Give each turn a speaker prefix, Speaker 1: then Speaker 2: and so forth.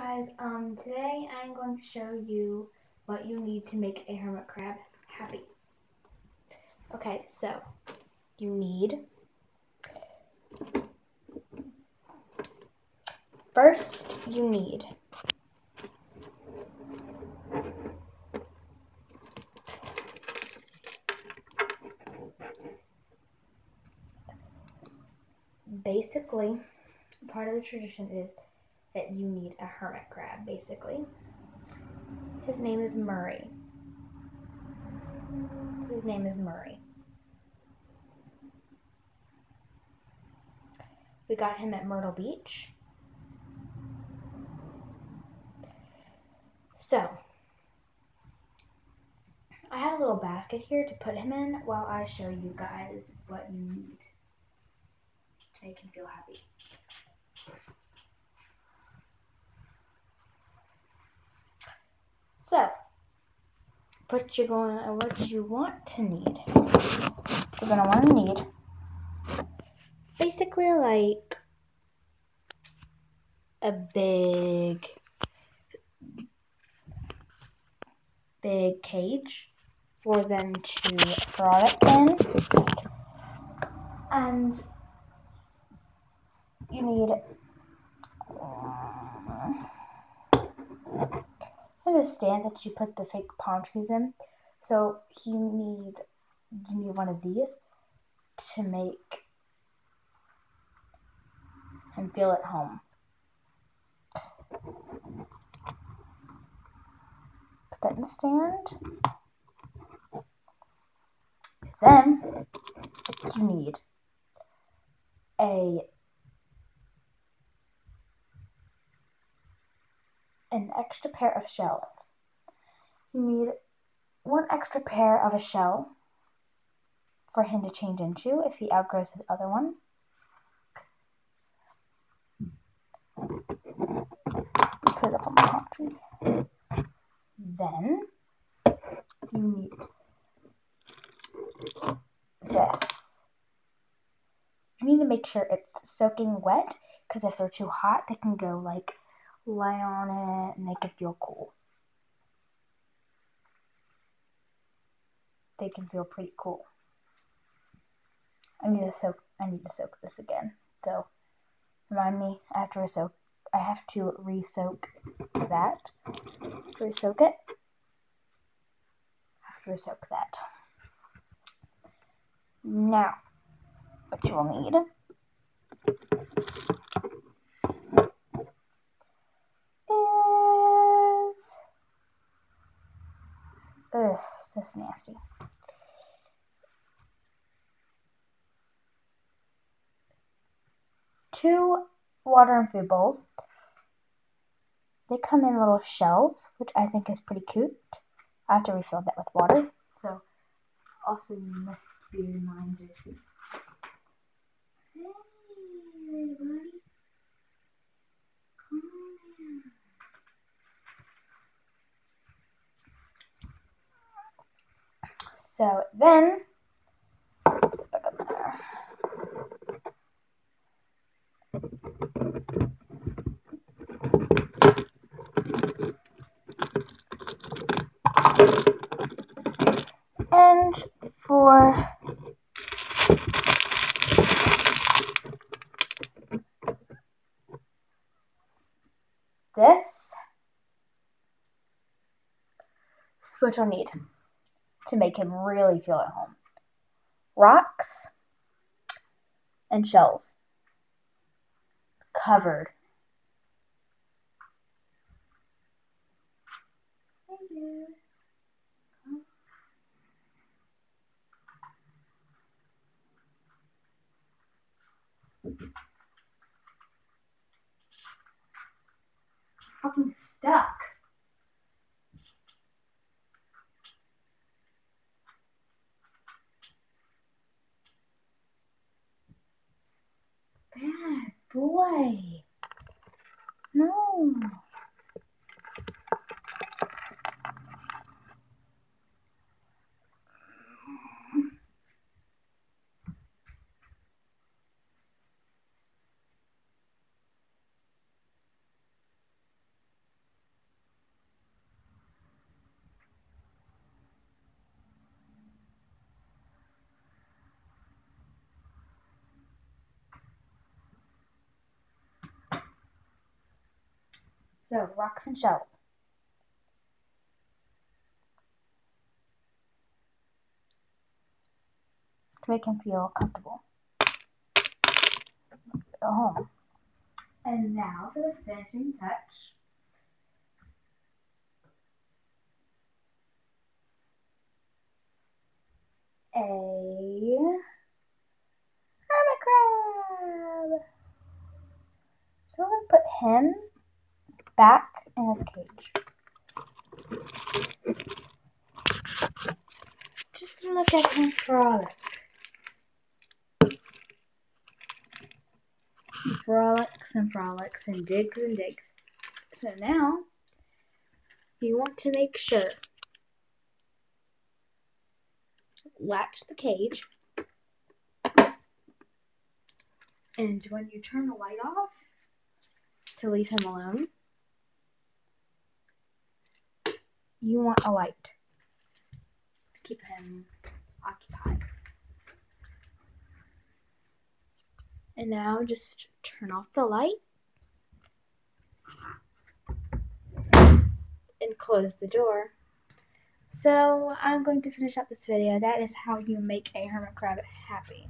Speaker 1: guys, um, today I'm going to show you what you need to make a hermit crab happy. Okay, so you need first you need basically part of the tradition is that you need a hermit crab, basically. His name is Murray. His name is Murray. We got him at Myrtle Beach. So, I have a little basket here to put him in while I show you guys what you need to make him feel happy. So, what you're going, uh, what you want to need, you're gonna want to need basically like a big, big cage for them to throw it in, and you need the stand that you put the fake palm trees in. So he needs you need one of these to make him feel at home. Put that in the stand. Then you need a an extra pair of shells. You need one extra pair of a shell for him to change into if he outgrows his other one. Put it up on the top tree. Then you need this. You need to make sure it's soaking wet because if they're too hot, they can go like lay on it they can feel cool. They can feel pretty cool. I need to soak I need to soak this again. So remind me after I soak I have to re-soak that. Re-soak it. I have to re-soak that. Now what you will need that's nasty. Two water and food bowls. They come in little shells, which I think is pretty cute. I have to refill that with water. So, also you must be reminded. So then, And for this, this is what you'll need to make him really feel at home. Rocks and shells covered. Fucking stuck. 喂 So, rocks and shells. To make him feel comfortable. Home. And now for the finishing touch. A hermit crab. So going to put him back in his cage. Just look at him frolic. Frolics and frolics and digs and digs. So now you want to make sure latch the cage and when you turn the light off to leave him alone you want a light keep him occupied and now just turn off the light and close the door so I'm going to finish up this video. That is how you make a hermit crab happy.